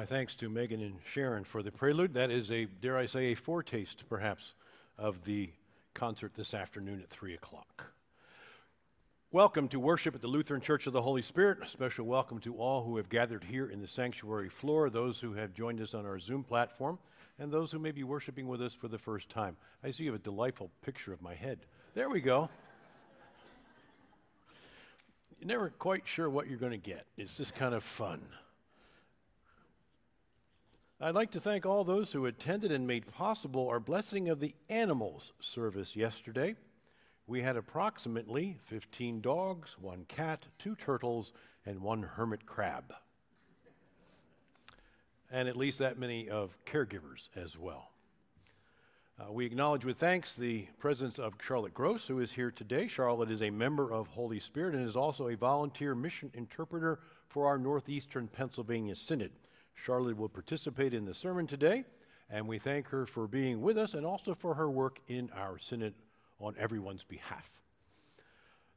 My thanks to Megan and Sharon for the prelude. That is a, dare I say, a foretaste, perhaps, of the concert this afternoon at 3 o'clock. Welcome to worship at the Lutheran Church of the Holy Spirit. A special welcome to all who have gathered here in the sanctuary floor, those who have joined us on our Zoom platform, and those who may be worshiping with us for the first time. I see you have a delightful picture of my head. There we go. You're never quite sure what you're going to get. It's just kind of fun. I'd like to thank all those who attended and made possible our Blessing of the Animals service yesterday. We had approximately 15 dogs, one cat, two turtles, and one hermit crab. And at least that many of caregivers as well. Uh, we acknowledge with thanks the presence of Charlotte Gross, who is here today. Charlotte is a member of Holy Spirit and is also a volunteer mission interpreter for our Northeastern Pennsylvania Synod. Charlotte will participate in the sermon today, and we thank her for being with us and also for her work in our synod on everyone's behalf.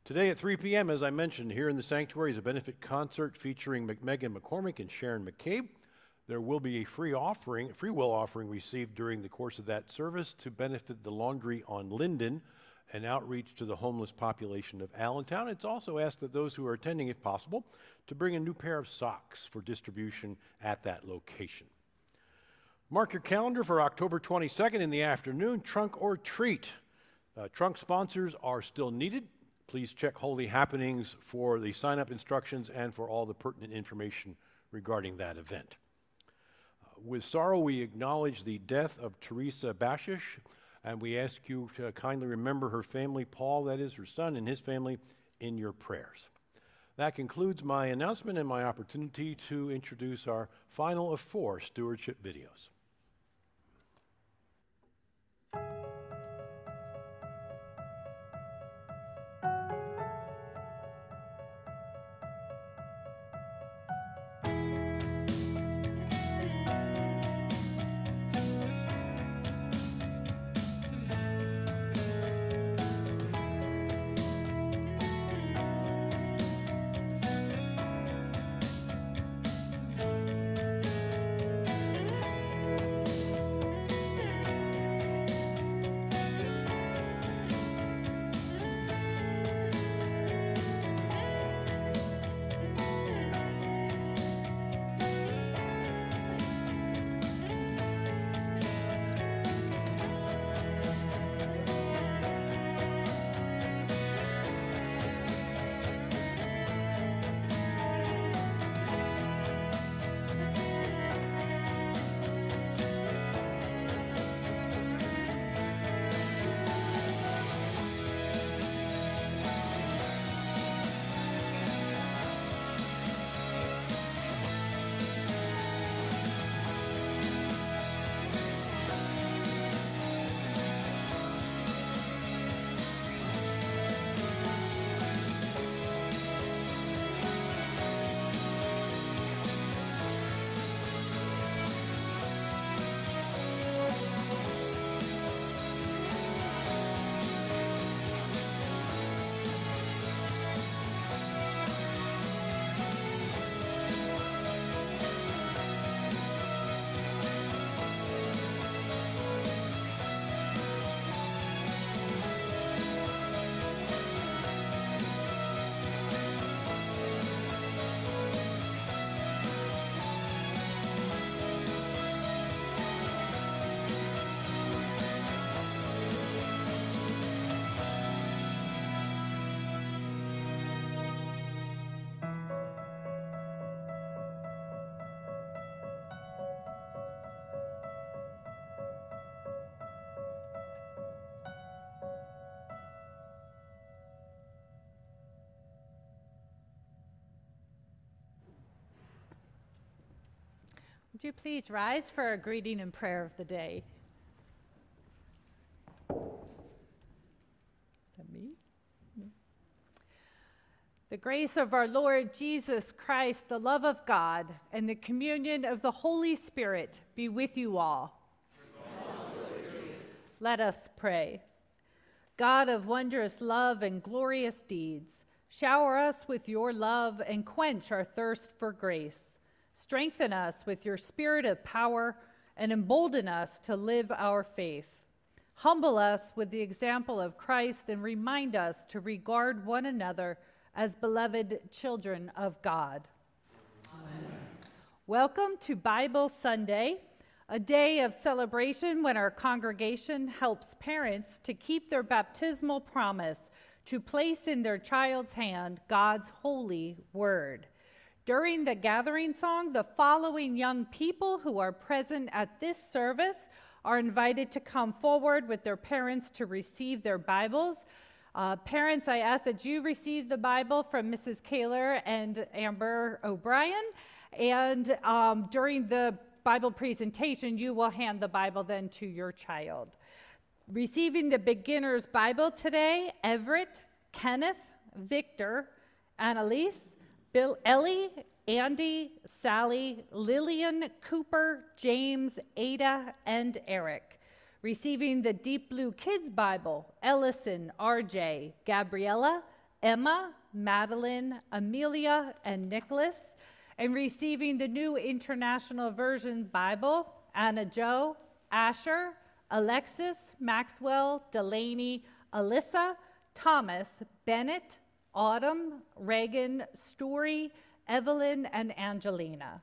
Today at 3 p.m., as I mentioned, here in the sanctuary is a benefit concert featuring Megan McCormick and Sharon McCabe. There will be a free offering, free will offering received during the course of that service to benefit the laundry on Linden and outreach to the homeless population of Allentown. It's also asked that those who are attending, if possible, to bring a new pair of socks for distribution at that location. Mark your calendar for October 22nd in the afternoon, trunk or treat. Uh, trunk sponsors are still needed. Please check Holy Happenings for the sign up instructions and for all the pertinent information regarding that event. Uh, with sorrow, we acknowledge the death of Teresa Bashish. And we ask you to kindly remember her family, Paul, that is her son, and his family, in your prayers. That concludes my announcement and my opportunity to introduce our final of four stewardship videos. Would you please rise for our greeting and prayer of the day? Is that me? The grace of our Lord Jesus Christ, the love of God, and the communion of the Holy Spirit be with you all. Let us pray. God of wondrous love and glorious deeds, shower us with your love and quench our thirst for grace Strengthen us with your spirit of power and embolden us to live our faith. Humble us with the example of Christ and remind us to regard one another as beloved children of God. Amen. Welcome to Bible Sunday, a day of celebration when our congregation helps parents to keep their baptismal promise to place in their child's hand God's holy word. During the gathering song, the following young people who are present at this service are invited to come forward with their parents to receive their Bibles. Uh, parents, I ask that you receive the Bible from Mrs. Kaler and Amber O'Brien. And um, during the Bible presentation, you will hand the Bible then to your child. Receiving the beginner's Bible today, Everett, Kenneth, Victor, Annalise, Bill, Ellie, Andy, Sally, Lillian, Cooper, James, Ada, and Eric. Receiving the Deep Blue Kids Bible, Ellison, RJ, Gabriella, Emma, Madeline, Amelia, and Nicholas. And receiving the New International Version Bible, Anna Joe, Asher, Alexis, Maxwell, Delaney, Alyssa, Thomas, Bennett, Autumn, Reagan, Story, Evelyn, and Angelina.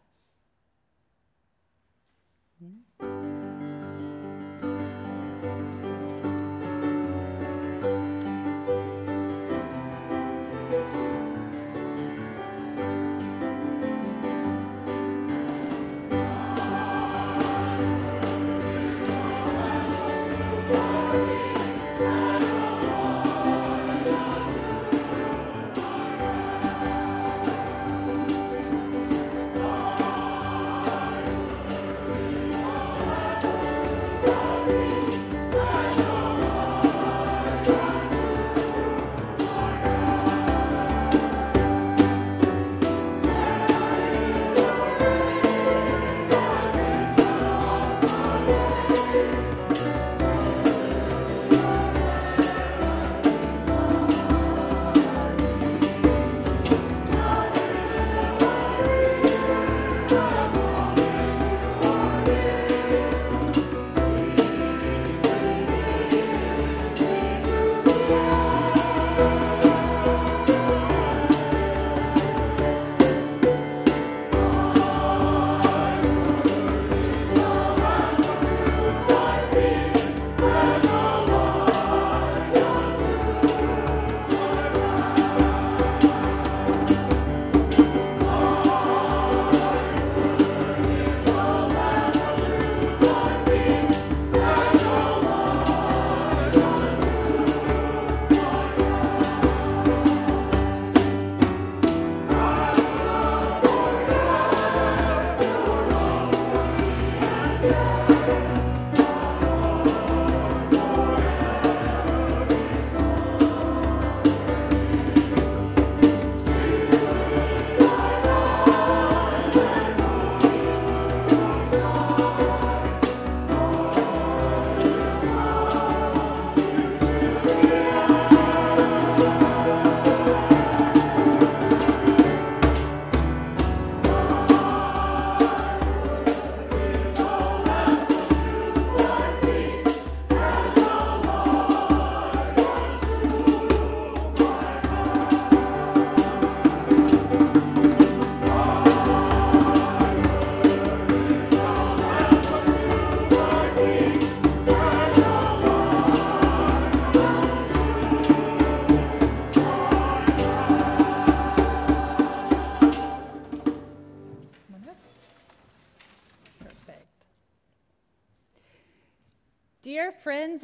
Hmm?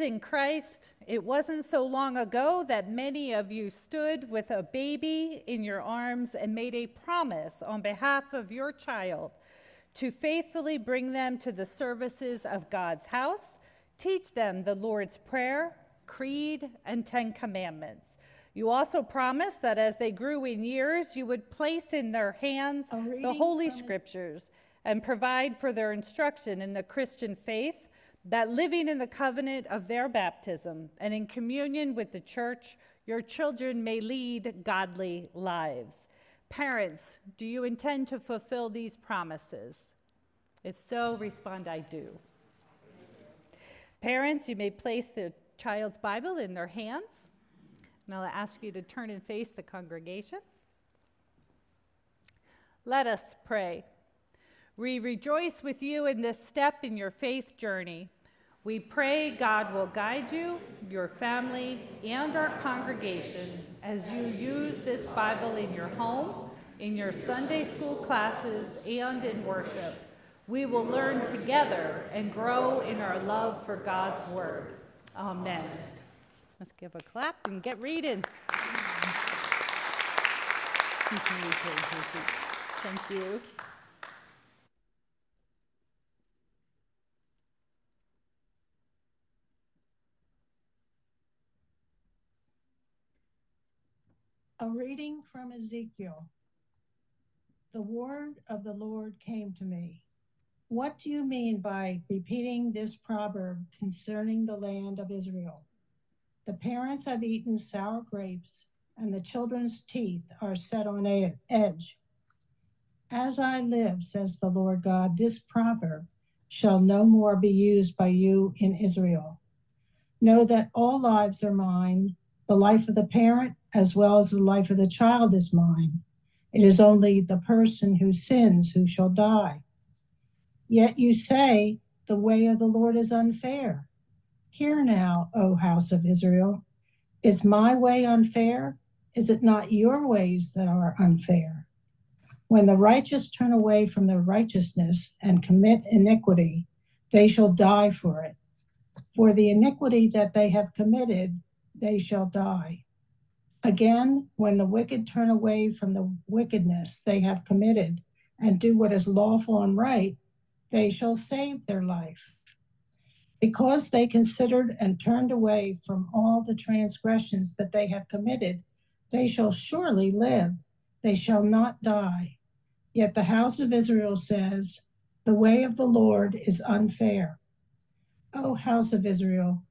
In Christ, it wasn't so long ago that many of you stood with a baby in your arms and made a promise on behalf of your child to faithfully bring them to the services of God's house, teach them the Lord's Prayer, Creed, and Ten Commandments. You also promised that as they grew in years, you would place in their hands the Holy Scriptures and provide for their instruction in the Christian faith that living in the covenant of their baptism and in communion with the church, your children may lead godly lives. Parents, do you intend to fulfill these promises? If so, respond, I do. Parents, you may place the child's Bible in their hands, and I'll ask you to turn and face the congregation. Let us pray. We rejoice with you in this step in your faith journey. We pray God will guide you, your family, and our congregation as you use this Bible in your home, in your Sunday school classes, and in worship. We will learn together and grow in our love for God's Word. Amen. Let's give a clap and get reading. Thank you. A reading from Ezekiel. The word of the Lord came to me. What do you mean by repeating this proverb concerning the land of Israel? The parents have eaten sour grapes, and the children's teeth are set on edge. As I live, says the Lord God, this proverb shall no more be used by you in Israel. Know that all lives are mine. The life of the parent as well as the life of the child is mine. It is only the person who sins who shall die. Yet you say, The way of the Lord is unfair. Hear now, O house of Israel. Is my way unfair? Is it not your ways that are unfair? When the righteous turn away from their righteousness and commit iniquity, they shall die for it. For the iniquity that they have committed, they shall die. Again, when the wicked turn away from the wickedness they have committed and do what is lawful and right, they shall save their life. Because they considered and turned away from all the transgressions that they have committed, they shall surely live, they shall not die. Yet the house of Israel says, The way of the Lord is unfair. O house of Israel,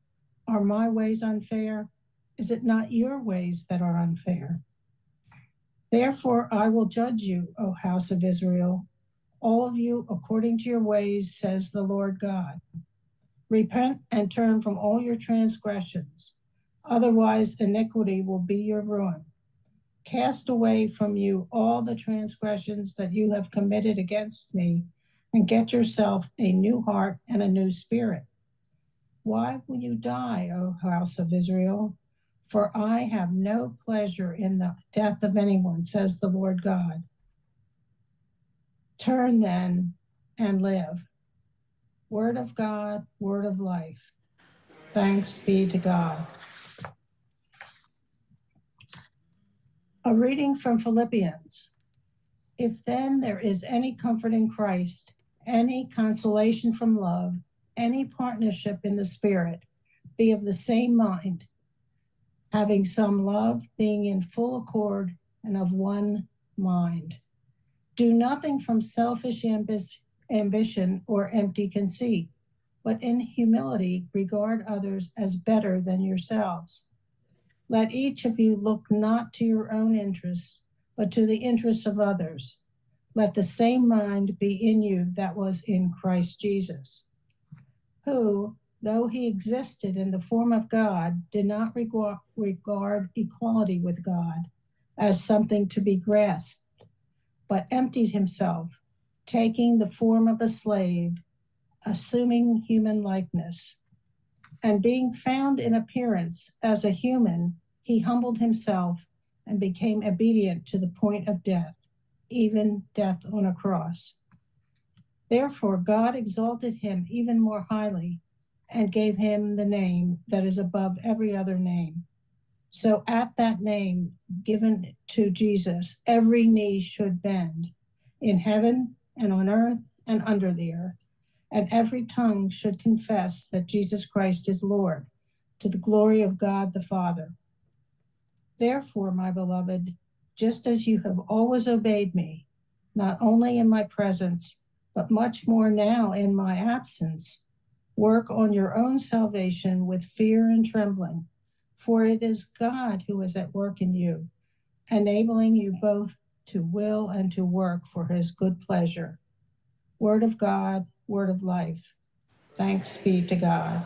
are my ways unfair? Is it not your ways that are unfair? Therefore I will judge you, O house of Israel, all of you according to your ways, says the Lord God. Repent and turn from all your transgressions, otherwise, iniquity will be your ruin. Cast away from you all the transgressions that you have committed against me, and get yourself a new heart and a new spirit. Why will you die, O house of Israel? For I have no pleasure in the death of anyone, says the Lord God. Turn then and live. Word of God, word of life. Thanks be to God. A reading from Philippians. If then there is any comfort in Christ, any consolation from love, any partnership in the Spirit, be of the same mind, having some love, being in full accord and of one mind. Do nothing from selfish ambi- ambition or empty conceit, but in humility regard others as better than yourselves. Let each of you look not to your own interests, but to the interests of others. Let the same mind be in you that was in Christ Jesus, who, though he existed in the form of God, did not regard, equality with God as something to be grasped but emptied himself, taking the form of a slave, assuming human likeness. And being found in appearance as a human, he humbled himself and became obedient to the point of death, even death on a cross. Therefore, God exalted him even more highly and gave him the name that is above every other name so at that name given to Jesus, every knee should bend in heaven and on earth and under the earth, and every tongue should confess that Jesus Christ is Lord to the glory of God the Father. Therefore, my beloved, just as you have always obeyed me, not only in my presence, but much more now in my absence, work on your own salvation with fear and trembling for it is God who is at work in you, enabling you both to will and to work for his good pleasure. Word of God, word of life. Thanks be to God.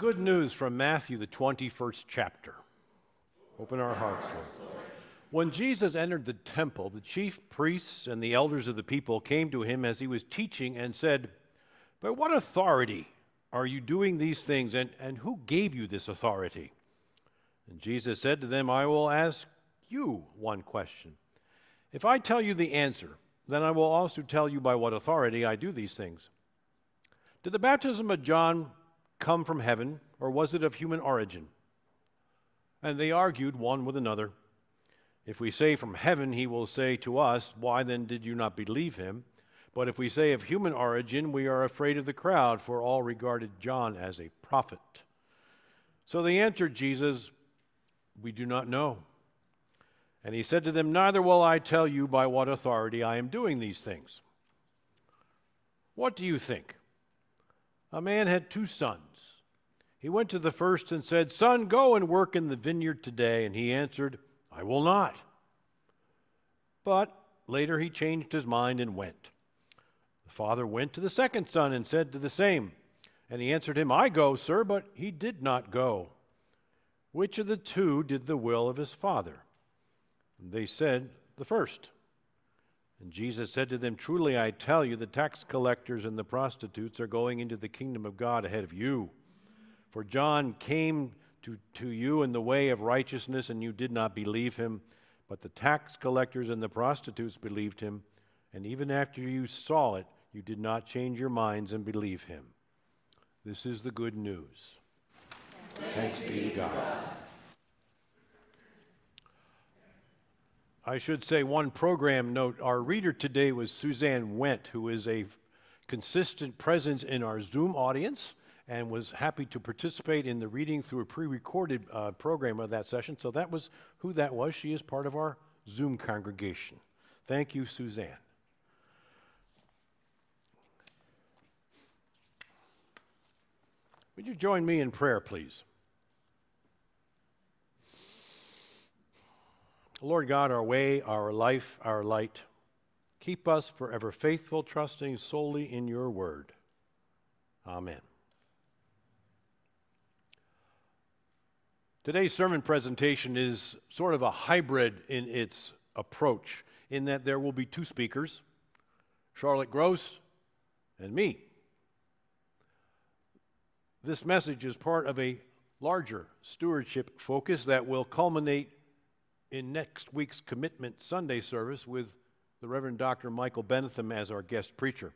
From Matthew, the 21st chapter. Open our hearts, Lord. When Jesus entered the temple, the chief priests and the elders of the people came to him as he was teaching and said, By what authority are you doing these things, and, and who gave you this authority? And Jesus said to them, I will ask you one question. If I tell you the answer, then I will also tell you by what authority I do these things. Did the baptism of John come from heaven, or was it of human origin? And they argued one with another. If we say from heaven, he will say to us, Why then did you not believe him? But if we say of human origin, we are afraid of the crowd, for all regarded John as a prophet. So they answered Jesus, We do not know. And he said to them, Neither will I tell you by what authority I am doing these things. What do you think? A man had two sons. He went to the first and said, Son, go and work in the vineyard today. And he answered, I will not. But later he changed his mind and went. The father went to the second son and said to the same. And he answered him, I go, sir, but he did not go. Which of the two did the will of his father? And they said, The first. And Jesus said to them, Truly I tell you, the tax collectors and the prostitutes are going into the kingdom of God ahead of you. For John came to, to you in the way of righteousness, and you did not believe him, but the tax collectors and the prostitutes believed him. And even after you saw it, you did not change your minds and believe him. This is the good news. Thanks be to God. I should say one program note. Our reader today was Suzanne Went, who is a consistent presence in our Zoom audience and was happy to participate in the reading through a pre recorded uh, program of that session. So that was who that was. She is part of our Zoom congregation. Thank you, Suzanne. Would you join me in prayer, please? Lord God, our way, our life, our light, keep us forever faithful, trusting solely in your word. Amen. Today's sermon presentation is sort of a hybrid in its approach, in that there will be two speakers Charlotte Gross and me. This message is part of a larger stewardship focus that will culminate in next week's Commitment Sunday service with the Reverend Dr. Michael Bentham as our guest preacher.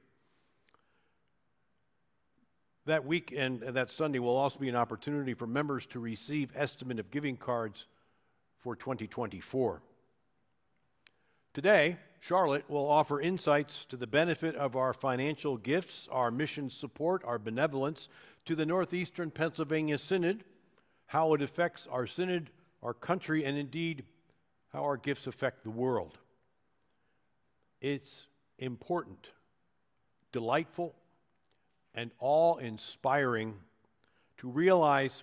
That week and that Sunday will also be an opportunity for members to receive estimate of giving cards for 2024. Today, Charlotte will offer insights to the benefit of our financial gifts, our mission support, our benevolence to the Northeastern Pennsylvania Synod, how it affects our synod, our country, and indeed how our gifts affect the world. It's important, delightful, and awe inspiring to realize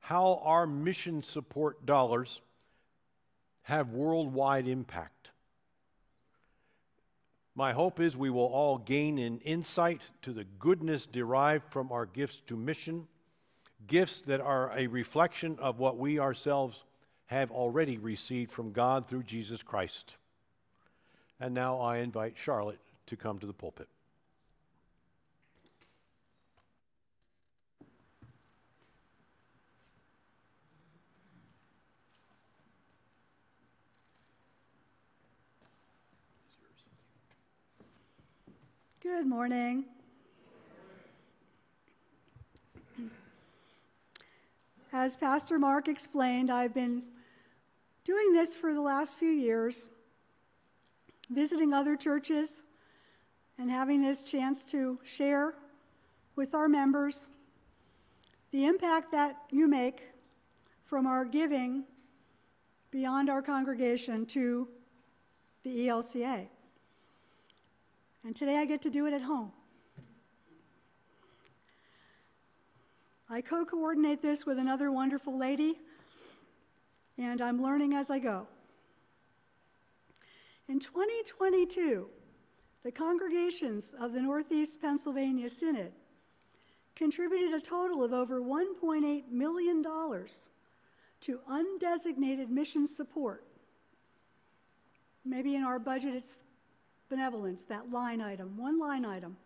how our mission support dollars have worldwide impact. My hope is we will all gain an insight to the goodness derived from our gifts to mission, gifts that are a reflection of what we ourselves have already received from God through Jesus Christ. And now I invite Charlotte to come to the pulpit. Good morning. As Pastor Mark explained, I've been doing this for the last few years, visiting other churches and having this chance to share with our members the impact that you make from our giving beyond our congregation to the ELCA. And today I get to do it at home. I co coordinate this with another wonderful lady, and I'm learning as I go. In 2022, the congregations of the Northeast Pennsylvania Synod contributed a total of over $1.8 million to undesignated mission support. Maybe in our budget it's benevolence, that line item, one line item.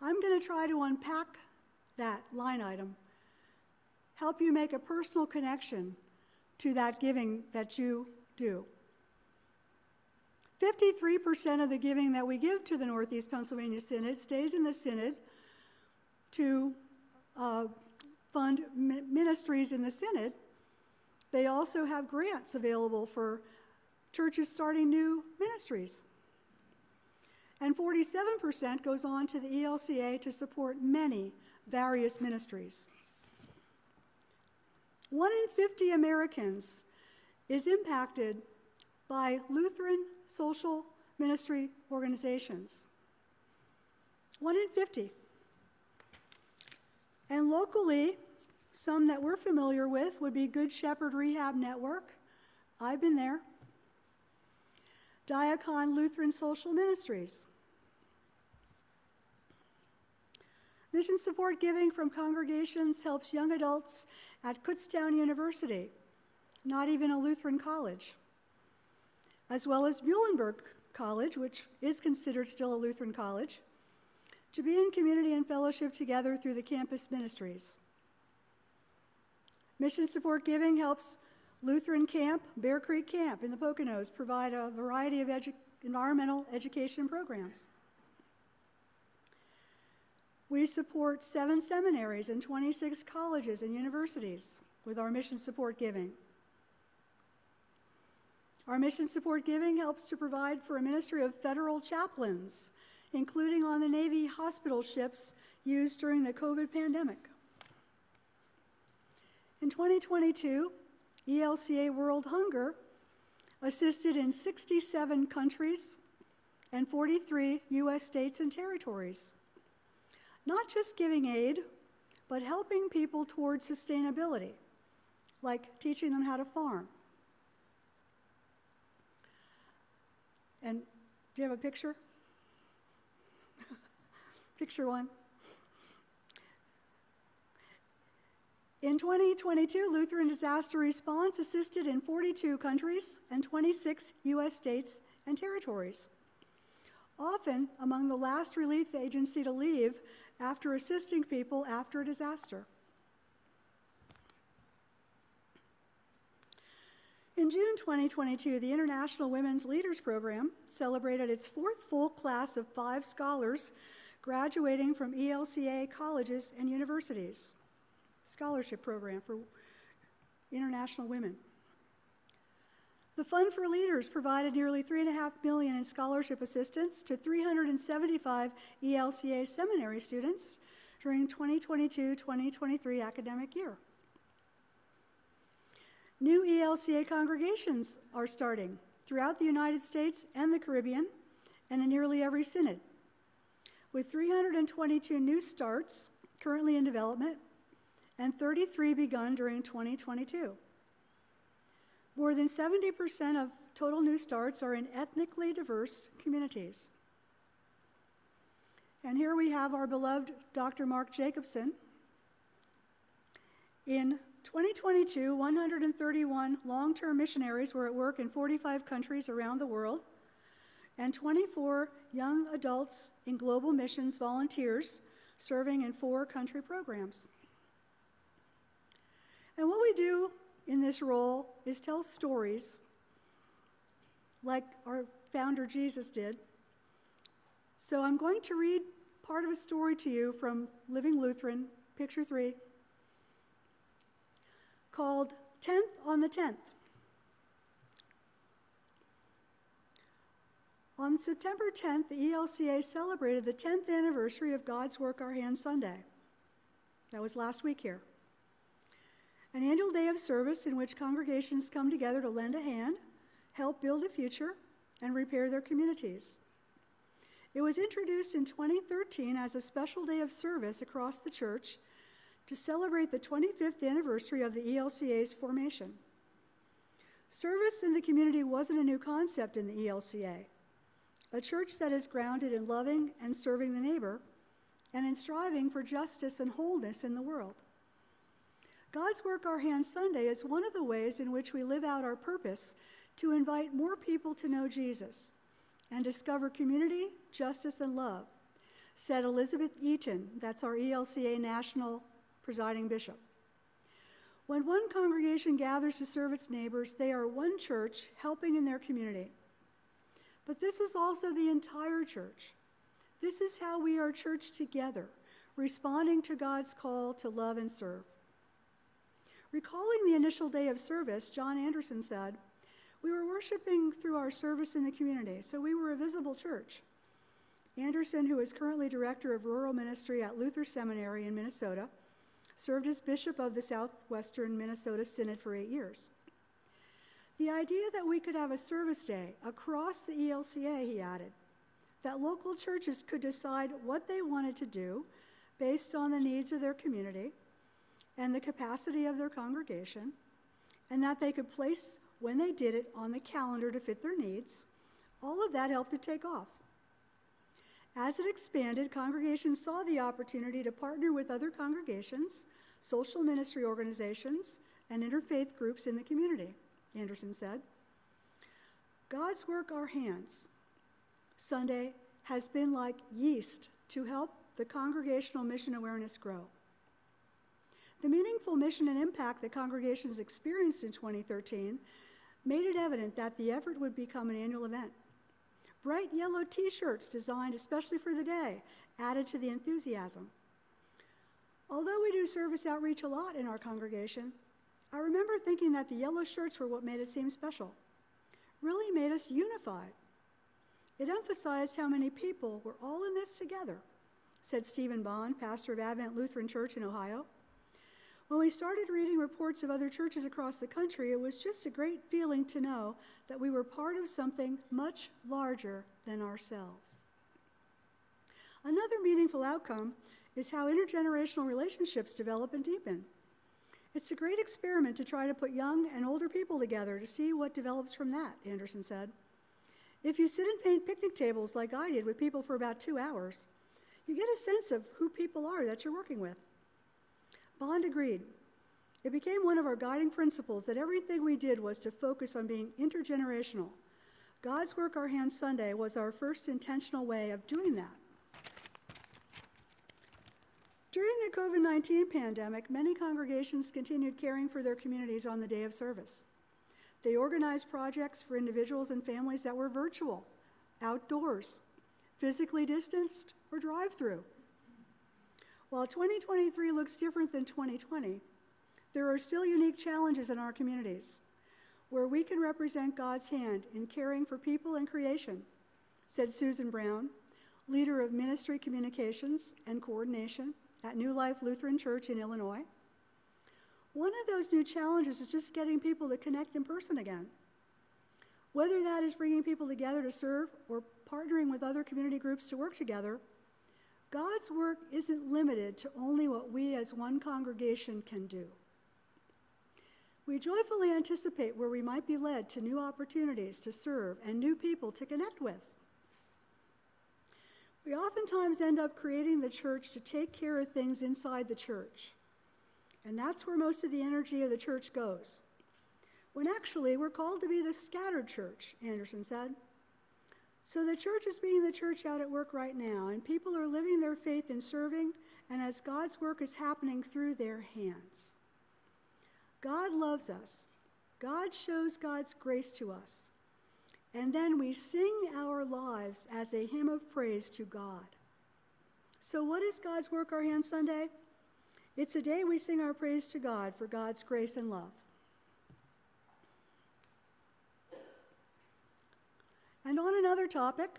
I'm going to try to unpack that line item, help you make a personal connection to that giving that you do. 53% of the giving that we give to the Northeast Pennsylvania Synod stays in the Synod to uh, fund ministries in the Synod. They also have grants available for churches starting new ministries. And 47% goes on to the ELCA to support many various ministries. One in 50 Americans is impacted by Lutheran social ministry organizations. One in 50. And locally, some that we're familiar with would be Good Shepherd Rehab Network. I've been there. Diakon Lutheran Social Ministries. Mission support giving from congregations helps young adults at Kutztown University, not even a Lutheran college, as well as Muhlenberg College, which is considered still a Lutheran college, to be in community and fellowship together through the campus ministries. Mission support giving helps Lutheran Camp, Bear Creek Camp in the Poconos provide a variety of edu- environmental education programs. We support seven seminaries and 26 colleges and universities with our mission support giving. Our mission support giving helps to provide for a ministry of federal chaplains, including on the Navy hospital ships used during the COVID pandemic. In 2022, ELCA World Hunger assisted in 67 countries and 43 U.S. states and territories not just giving aid, but helping people towards sustainability, like teaching them how to farm. And do you have a picture? picture one. In 2022, Lutheran Disaster Response assisted in 42 countries and 26 U.S. states and territories. Often among the last relief agency to leave after assisting people after a disaster. In June 2022, the International Women's Leaders Program celebrated its fourth full class of five scholars graduating from ELCA colleges and universities. Scholarship program for international women. The Fund for Leaders provided nearly three and a half million in scholarship assistance to 375 ELCA seminary students during 2022-2023 academic year. New ELCA congregations are starting throughout the United States and the Caribbean and in nearly every synod, with 322 new starts currently in development and 33 begun during 2022. More than 70% of total new starts are in ethnically diverse communities. And here we have our beloved Dr. Mark Jacobson. In 2022, 131 long term missionaries were at work in 45 countries around the world, and 24 young adults in global missions volunteers serving in four country programs. And what we do in this role is tell stories like our founder Jesus did. So I'm going to read part of a story to you from Living Lutheran, picture three, called 10th on the 10th. On September 10th, the ELCA celebrated the 10th anniversary of God's Work Our Hands Sunday. That was last week here. An annual day of service in which congregations come together to lend a hand, help build a future, and repair their communities. It was introduced in 2013 as a special day of service across the church to celebrate the 25th anniversary of the ELCA's formation. Service in the community wasn't a new concept in the ELCA. A church that is grounded in loving and serving the neighbor and in striving for justice and wholeness in the world. God's Work Our Hands Sunday is one of the ways in which we live out our purpose to invite more people to know Jesus and discover community, justice, and love, said Elizabeth Eaton, that's our ELCA national presiding bishop. When one congregation gathers to serve its neighbors, they are one church helping in their community. But this is also the entire church. This is how we are church together, responding to God's call to love and serve. Recalling the initial day of service, John Anderson said, We were worshiping through our service in the community, so we were a visible church. Anderson, who is currently director of rural ministry at Luther Seminary in Minnesota, served as bishop of the Southwestern Minnesota Synod for eight years. The idea that we could have a service day across the ELCA, he added, that local churches could decide what they wanted to do based on the needs of their community and the capacity of their congregation, and that they could place when they did it on the calendar to fit their needs, all of that helped it take off. As it expanded, congregations saw the opportunity to partner with other congregations, social ministry organizations, and interfaith groups in the community, Anderson said. God's work our hands Sunday has been like yeast to help the congregational mission awareness grow. The meaningful mission and impact that congregations experienced in 2013 made it evident that the effort would become an annual event. Bright yellow t shirts designed especially for the day added to the enthusiasm. Although we do service outreach a lot in our congregation, I remember thinking that the yellow shirts were what made it seem special, really made us unified. It emphasized how many people were all in this together, said Stephen Bond, pastor of Advent Lutheran Church in Ohio. When we started reading reports of other churches across the country, it was just a great feeling to know that we were part of something much larger than ourselves. Another meaningful outcome is how intergenerational relationships develop and deepen. It's a great experiment to try to put young and older people together to see what develops from that, Anderson said. If you sit and paint picnic tables like I did with people for about two hours, you get a sense of who people are that you're working with. Bond agreed. It became one of our guiding principles that everything we did was to focus on being intergenerational. God's Work Our Hands Sunday was our first intentional way of doing that. During the COVID 19 pandemic, many congregations continued caring for their communities on the day of service. They organized projects for individuals and families that were virtual, outdoors, physically distanced, or drive through. While 2023 looks different than 2020, there are still unique challenges in our communities where we can represent God's hand in caring for people and creation, said Susan Brown, leader of ministry communications and coordination at New Life Lutheran Church in Illinois. One of those new challenges is just getting people to connect in person again. Whether that is bringing people together to serve or partnering with other community groups to work together, God's work isn't limited to only what we as one congregation can do. We joyfully anticipate where we might be led to new opportunities to serve and new people to connect with. We oftentimes end up creating the church to take care of things inside the church. And that's where most of the energy of the church goes. When actually, we're called to be the scattered church, Anderson said. So the church is being the church out at work right now, and people are living their faith in serving, and as God's work is happening through their hands. God loves us. God shows God's grace to us. And then we sing our lives as a hymn of praise to God. So, what is God's Work Our Hands Sunday? It's a day we sing our praise to God for God's grace and love. And on another topic,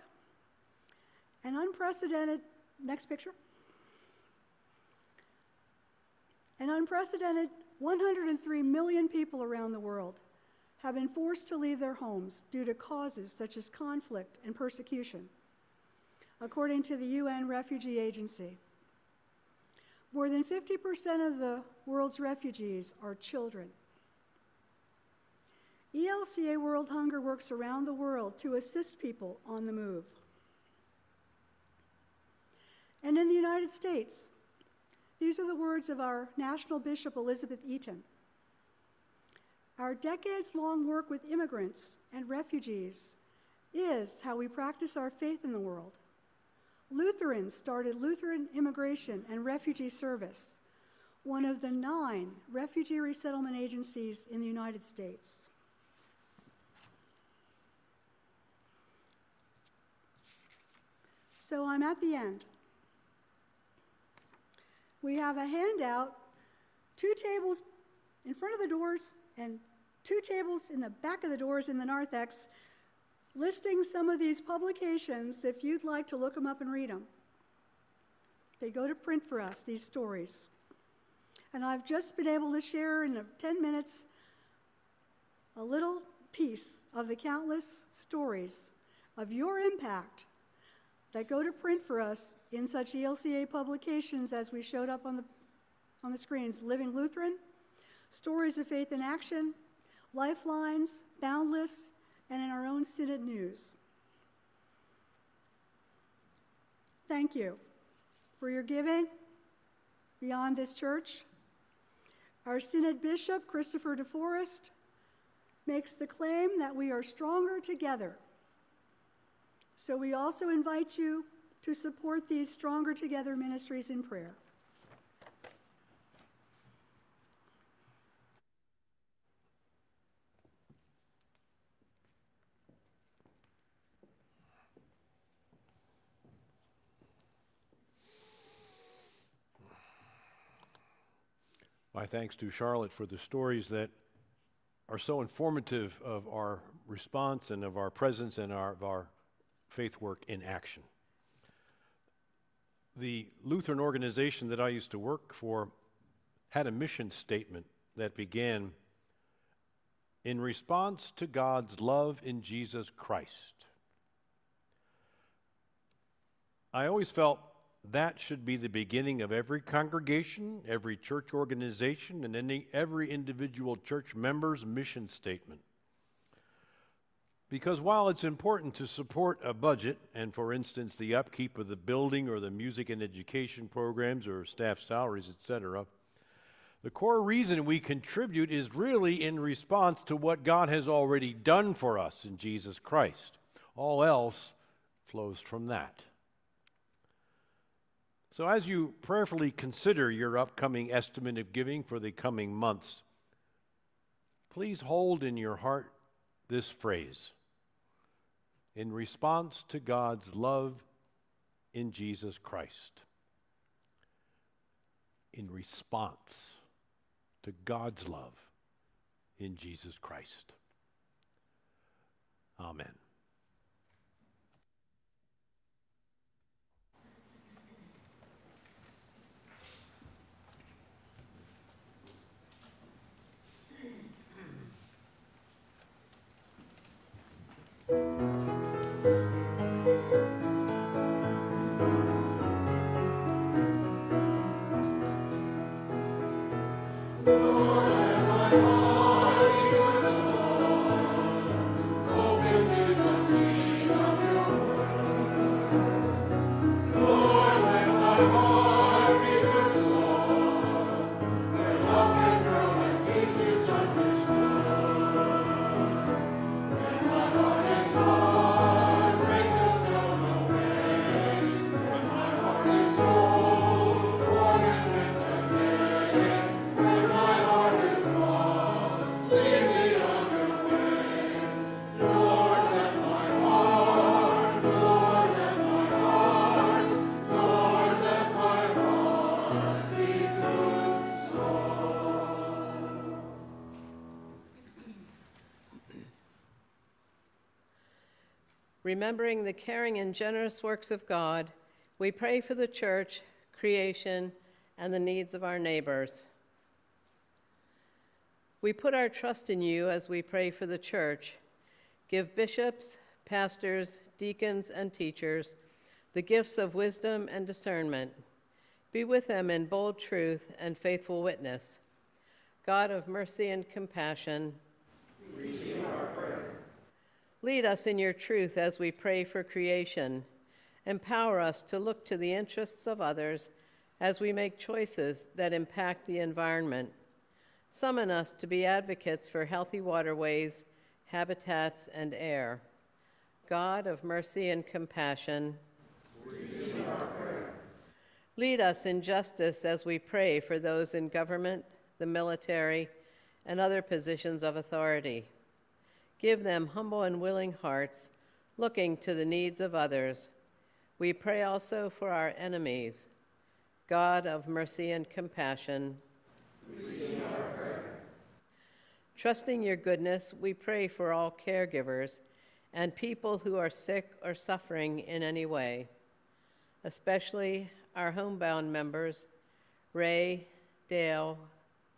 an unprecedented, next picture. An unprecedented 103 million people around the world have been forced to leave their homes due to causes such as conflict and persecution, according to the UN Refugee Agency. More than 50% of the world's refugees are children. ELCA World Hunger works around the world to assist people on the move. And in the United States, these are the words of our National Bishop Elizabeth Eaton. Our decades long work with immigrants and refugees is how we practice our faith in the world. Lutherans started Lutheran Immigration and Refugee Service, one of the nine refugee resettlement agencies in the United States. So I'm at the end. We have a handout, two tables in front of the doors and two tables in the back of the doors in the narthex listing some of these publications if you'd like to look them up and read them. They go to print for us, these stories. And I've just been able to share in 10 minutes a little piece of the countless stories of your impact that go to print for us in such ELCA publications as we showed up on the, on the screens Living Lutheran, Stories of Faith in Action, Lifelines, Boundless, and in our own Synod News. Thank you for your giving beyond this church. Our Synod Bishop, Christopher DeForest, makes the claim that we are stronger together. So we also invite you to support these Stronger Together ministries in prayer. My thanks to Charlotte for the stories that are so informative of our response and of our presence and our, of our faith work in action. The Lutheran organization that I used to work for had a mission statement that began in response to God's love in Jesus Christ. I always felt that should be the beginning of every congregation, every church organization, and any, every individual church member's mission statement. Because while it's important to support a budget, and for instance, the upkeep of the building or the music and education programs or staff salaries, etc., the core reason we contribute is really in response to what God has already done for us in Jesus Christ. All else flows from that. So, as you prayerfully consider your upcoming estimate of giving for the coming months, please hold in your heart this phrase in response to God's love in Jesus Christ. In response to God's love in Jesus Christ. Amen. Remembering the caring and generous works of God, we pray for the church, creation, and the needs of our neighbors. We put our trust in you as we pray for the church. Give bishops, pastors, deacons, and teachers the gifts of wisdom and discernment. Be with them in bold truth and faithful witness. God of mercy and compassion, lead us in your truth as we pray for creation. Empower us to look to the interests of others as we make choices that impact the environment. Summon us to be advocates for healthy waterways, habitats, and air. God of mercy and compassion, Lead us in justice as we pray for those in government, the military, and other positions of authority. Give them humble and willing hearts, looking to the needs of others. We pray also for our enemies. God of mercy and compassion, Trusting your goodness, we pray for all caregivers and people who are sick or suffering in any way, especially our homebound members, Ray, Dale,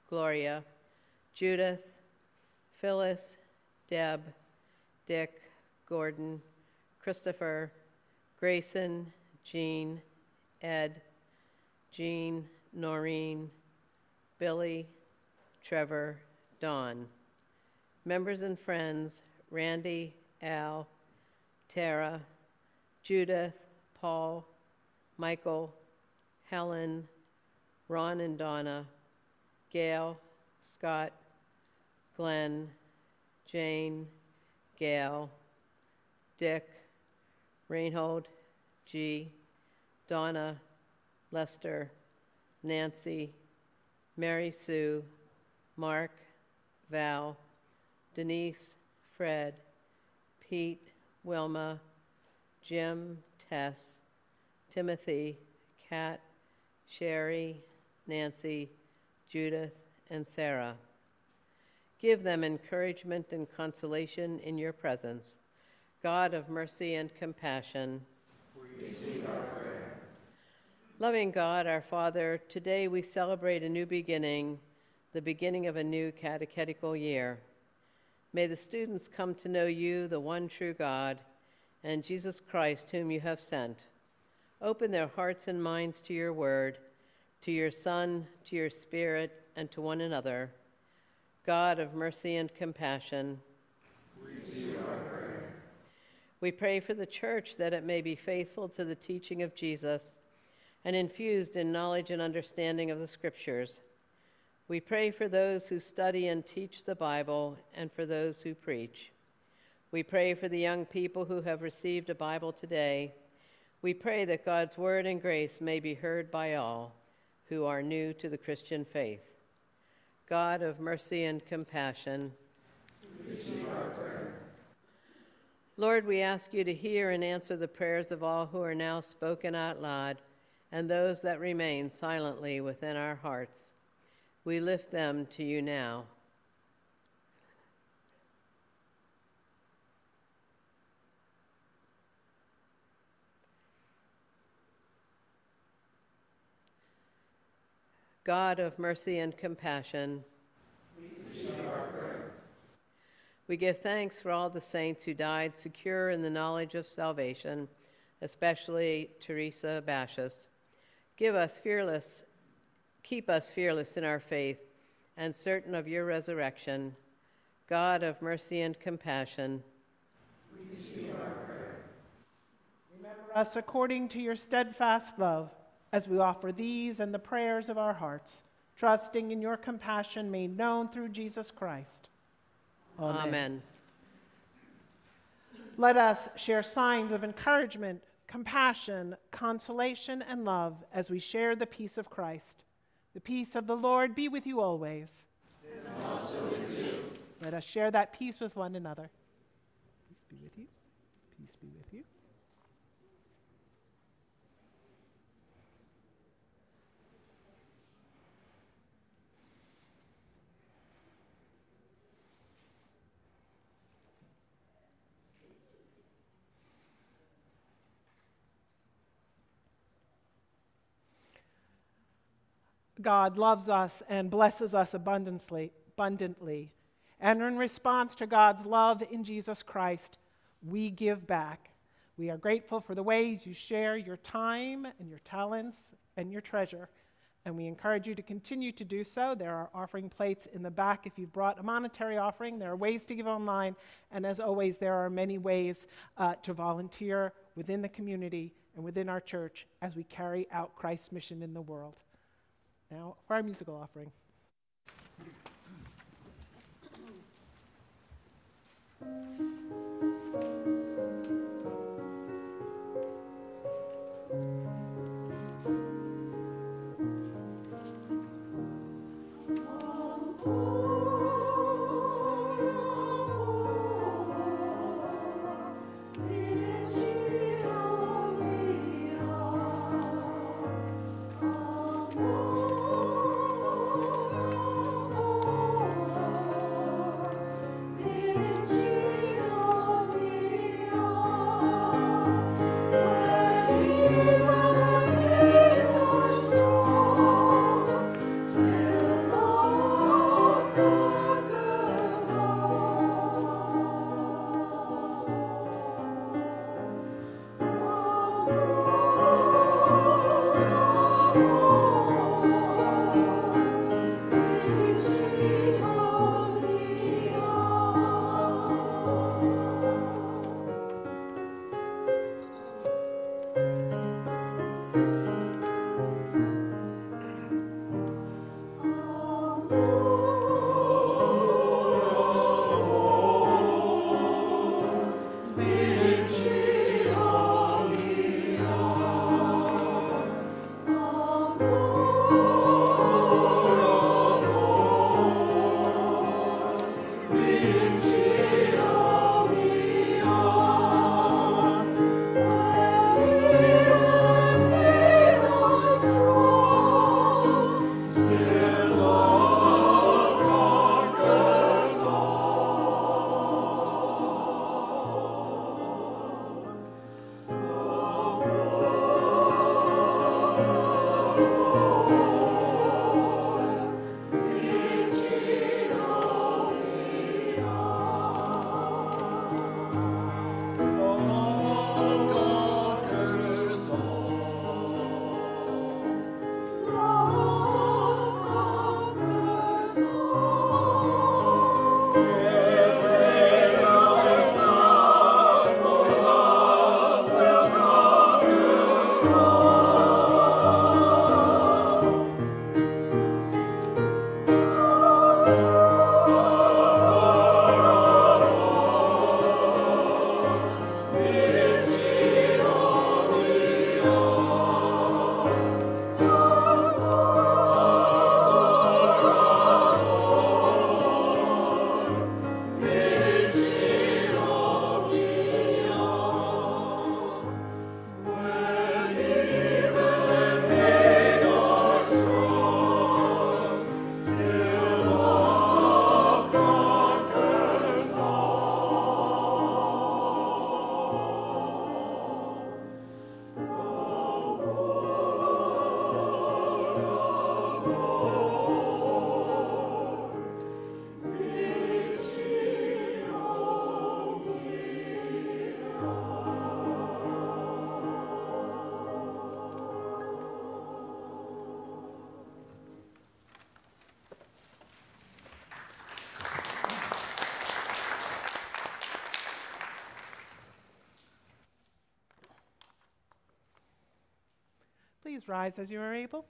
Gloria, Judith, Phyllis, Deb, Dick, Gordon, Christopher, Grayson, Jean, Ed, Jean, Noreen, Billy, Trevor, Dawn. Members and friends, Randy, Al, Tara, Judith, Paul, Michael, Helen, Ron and Donna, Gail, Scott, Glenn, Jane, Gail, Dick, Reinhold, G, Donna, Lester, Nancy, Mary Sue, Mark, Val, Denise, Fred, Pete, Wilma, Jim, Tess, Timothy, Kat, Sherry, Nancy, Judith, and Sarah. Give them encouragement and consolation in your presence. God of mercy and compassion, receive our prayer. Loving God, our Father, today we celebrate a new beginning, the beginning of a new catechetical year. May the students come to know you, the one true God, and Jesus Christ, whom you have sent. Open their hearts and minds to your word, to your Son, to your Spirit, and to one another. God of mercy and compassion, we pray for the church that it may be faithful to the teaching of Jesus and infused in knowledge and understanding of the scriptures. We pray for those who study and teach the Bible and for those who preach. We pray for the young people who have received a Bible today. We pray that God's word and grace may be heard by all who are new to the Christian faith. God of mercy and compassion, Lord, we ask you to hear and answer the prayers of all who are now spoken out loud and those that remain silently within our hearts. We lift them to you now. God of mercy and compassion, we give thanks for all the saints who died secure in the knowledge of salvation, especially Teresa Bashas. Give us fearless, keep us fearless in our faith and certain of your resurrection. God of mercy and compassion, Remember us according to your steadfast love as we offer these and the prayers of our hearts, trusting in your compassion made known through Jesus Christ. Amen. Let us share signs of encouragement, compassion, consolation, and love as we share the peace of Christ. The peace of the Lord be with you always. And also with you. Let us share that peace with one another. Peace be with you. Peace be with you. God loves us and blesses us abundantly, abundantly. And in response to God's love in Jesus Christ, we give back. We are grateful for the ways you share your time and your talents and your treasure. And we encourage you to continue to do so. There are offering plates in the back if you've brought a monetary offering. There are ways to give online. And as always, there are many ways uh, to volunteer within the community and within our church as we carry out Christ's mission in the world. Now, for our musical offering. Please rise as you are able.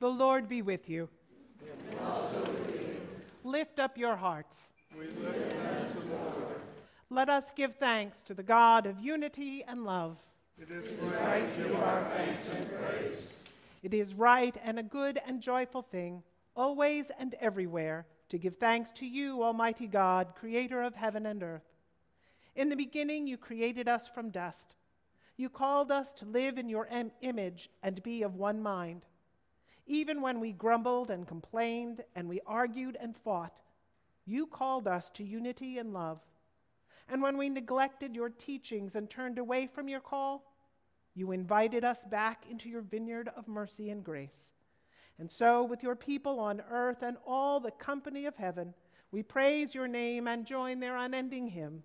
The Lord be with you. With you. Lift up your hearts. Let us give thanks to the God of unity and love. It is right to give our thanks and praise. It is right and a good and joyful thing, always and everywhere, to give thanks to you, Almighty God, creator of heaven and earth. In the beginning, you created us from dust. You called us to live in your Im- image and be of one mind. Even when we grumbled and complained and we argued and fought, you called us to unity and love. And when we neglected your teachings and turned away from your call, You invited us back into your vineyard of mercy and grace. And so, with your people on earth and all the company of heaven, we praise your name and join their unending hymn.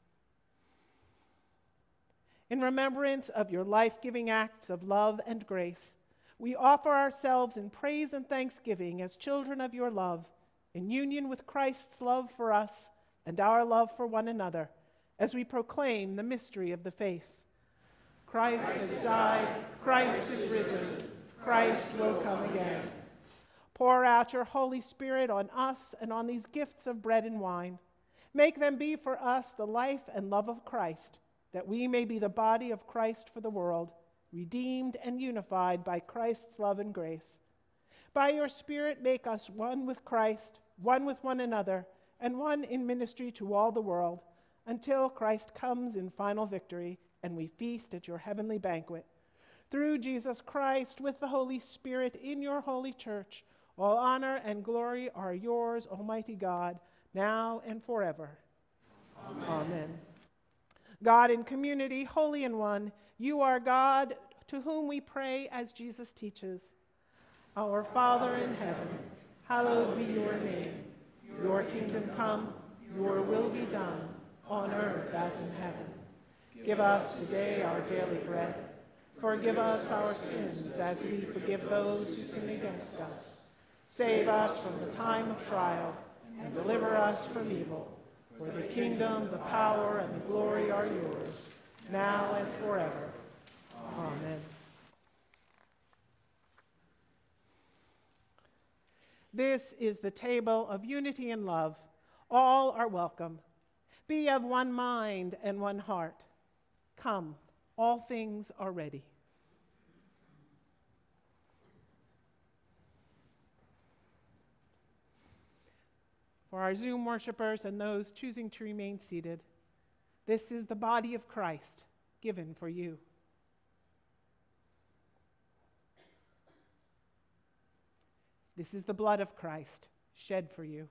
in remembrance of your life giving acts of love and grace, we offer ourselves in praise and thanksgiving as children of your love, in union with Christ's love for us and our love for one another, as we proclaim the mystery of the faith. Christ has died, Christ is risen, Christ will come again. Pour out your Holy Spirit on us and on these gifts of bread and wine. Make them be for us the life and love of Christ that we may be the body of Christ for the world, redeemed and unified by Christ's love and grace. By your Spirit, make us one with Christ, one with one another, and one in ministry to all the world, until Christ comes in final victory and we feast at your heavenly banquet. Through Jesus Christ, with the Holy Spirit, in your holy church, all honor and glory are yours, Almighty God, now and forever. Amen. Amen. God in community, holy in one, you are God to whom we pray as Jesus teaches. Our Father in heaven, hallowed be your name. Your kingdom come, your will be done, on earth as in heaven. Give us today our daily bread. Forgive us our sins as we forgive those who sin against us. Save us from the time of trial and deliver us from evil. For the kingdom, the power, and the glory are yours, now and forever. Amen. This is the table of unity and love. All are welcome. Be of one mind and one heart. Come, all things are ready. For our Zoom worshipers and those choosing to remain seated, this is the body of Christ given for you. This is the blood of Christ shed for you.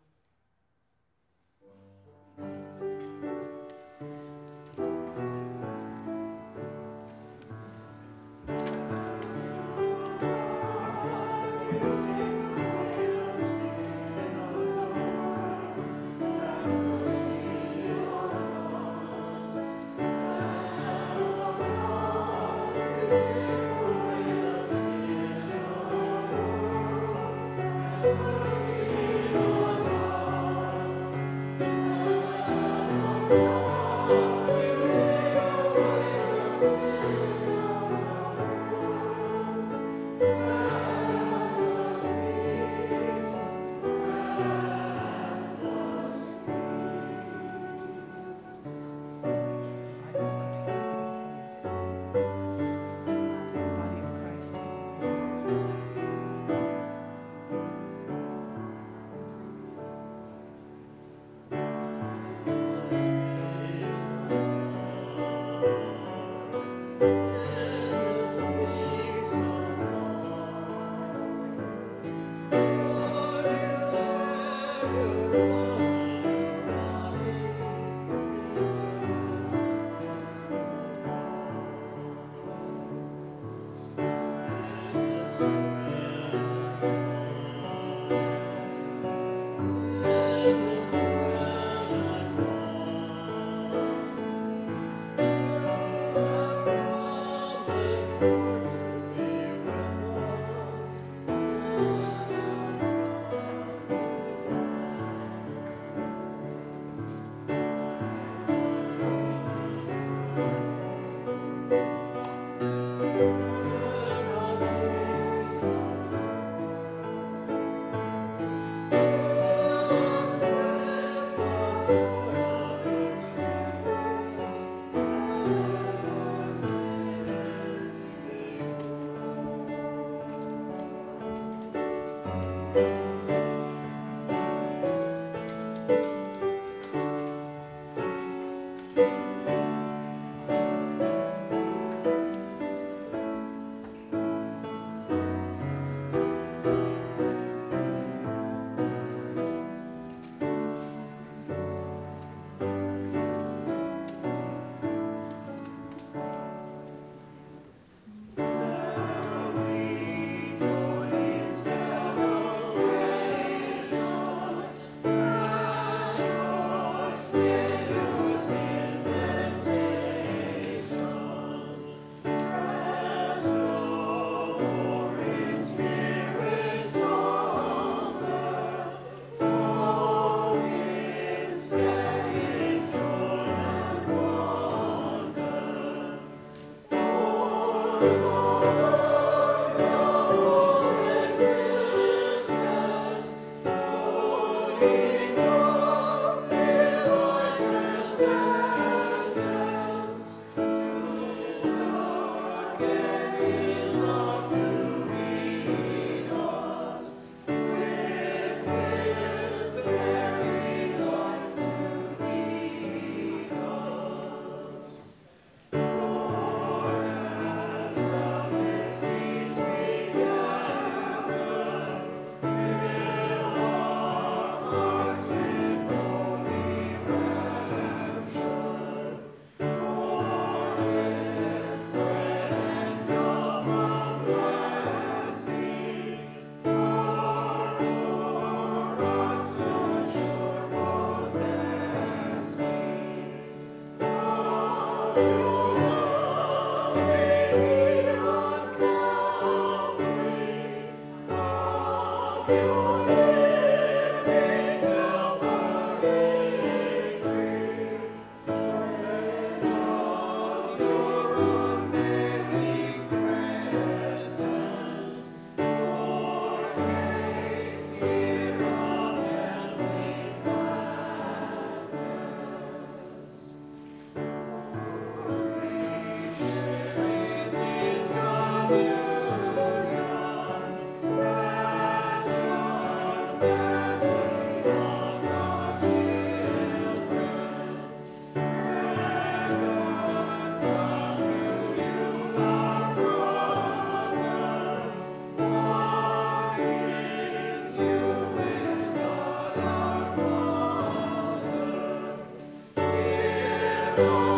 Oh.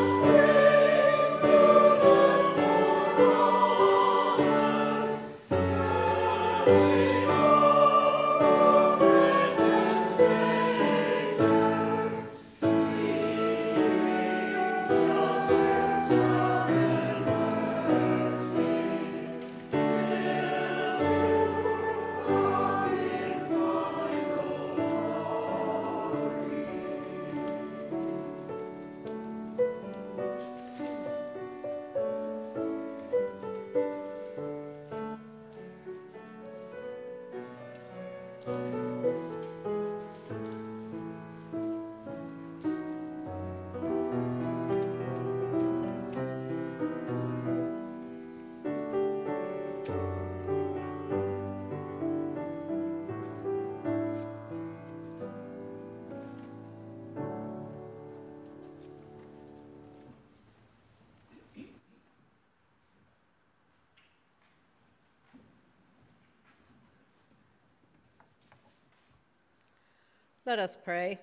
Let us pray.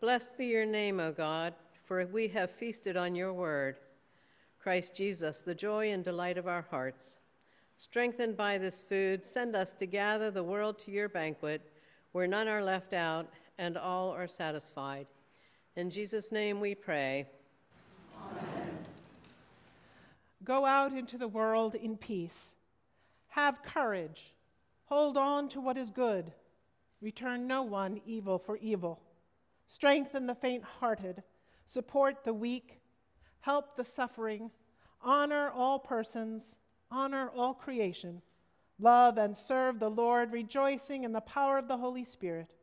Blessed be your name, O God, for we have feasted on your word. Christ Jesus, the joy and delight of our hearts. Strengthened by this food, send us to gather the world to your banquet, where none are left out and all are satisfied. In Jesus' name we pray. Amen. Go out into the world in peace. Have courage. Hold on to what is good Return no one evil for evil. Strengthen the faint hearted. Support the weak. Help the suffering. Honor all persons. Honor all creation. Love and serve the Lord, rejoicing in the power of the Holy Spirit.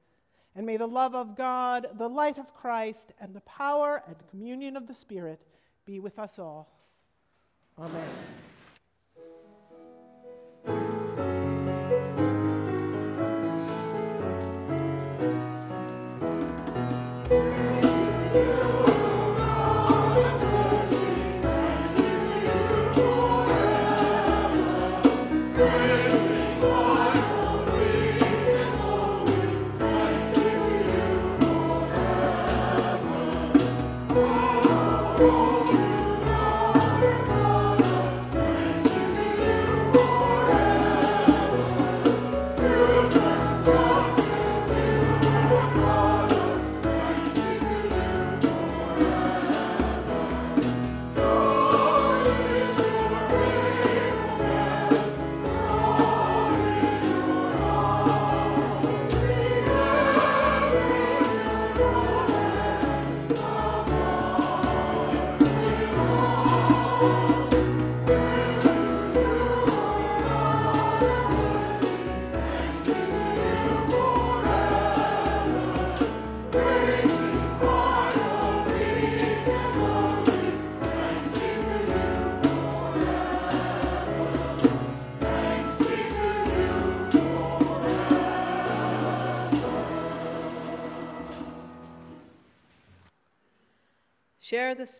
And may the love of God, the light of Christ, and the power and communion of the Spirit be with us all. Amen.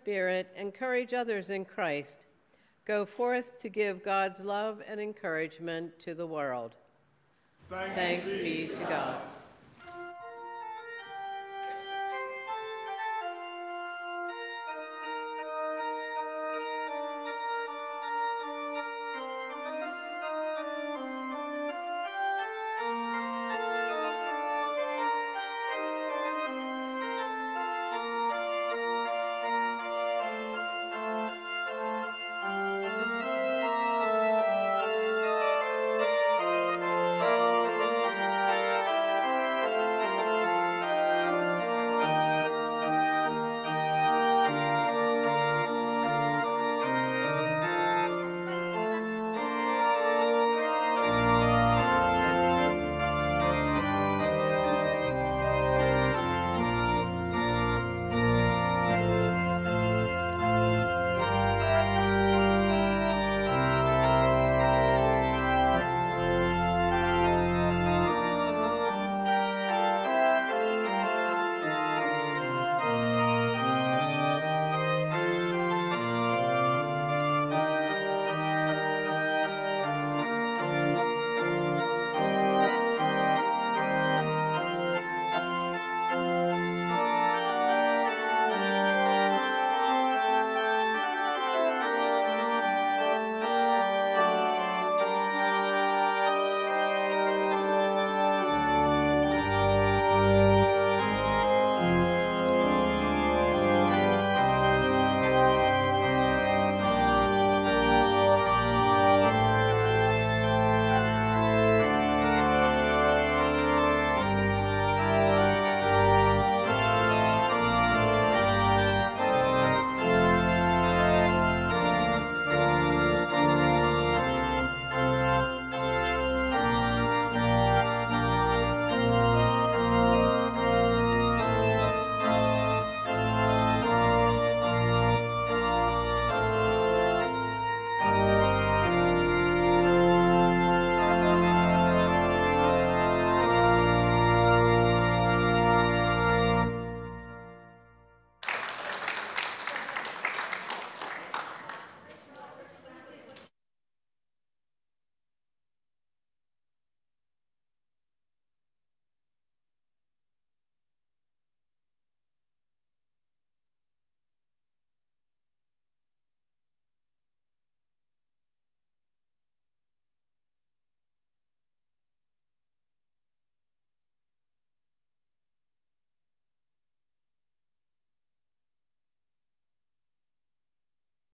Spirit, encourage others in Christ. Go forth to give God's love and encouragement to the world. Thanks, Thanks be to God.